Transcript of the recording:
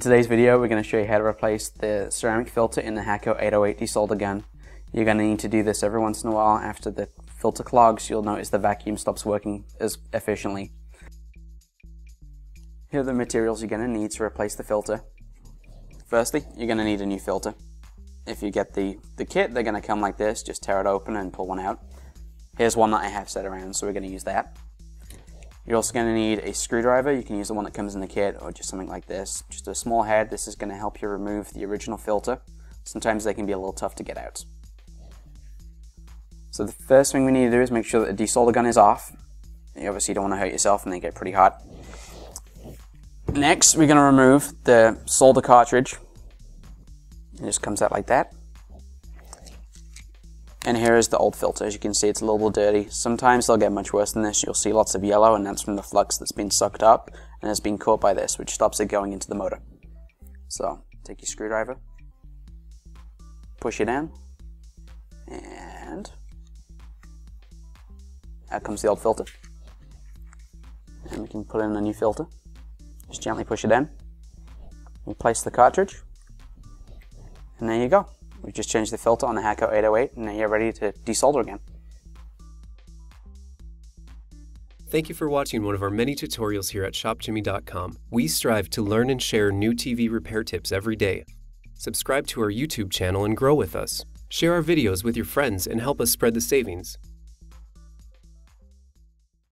today's video, we're going to show you how to replace the ceramic filter in the Hakko 808 desolder gun. You're going to need to do this every once in a while. After the filter clogs, you'll notice the vacuum stops working as efficiently. Here are the materials you're going to need to replace the filter. Firstly, you're going to need a new filter. If you get the, the kit, they're going to come like this. Just tear it open and pull one out. Here's one that I have set around, so we're going to use that. You're also going to need a screwdriver. You can use the one that comes in the kit or just something like this. Just a small head. This is going to help you remove the original filter. Sometimes they can be a little tough to get out. So the first thing we need to do is make sure that the desolder gun is off. You obviously don't want to hurt yourself and they get pretty hot. Next, we're going to remove the solder cartridge. It just comes out like that. And here is the old filter. As you can see, it's a little dirty. Sometimes they'll get much worse than this. You'll see lots of yellow, and that's from the flux that's been sucked up and has been caught by this, which stops it going into the motor. So, take your screwdriver, push it in, and out comes the old filter. And we can put in a new filter. Just gently push it in, replace the cartridge, and there you go. We've just changed the filter on the Hakko 808 and now you're ready to desolder again. Thank you for watching one of our many tutorials here at ShopJimmy.com. We strive to learn and share new TV repair tips every day. Subscribe to our YouTube channel and grow with us. Share our videos with your friends and help us spread the savings.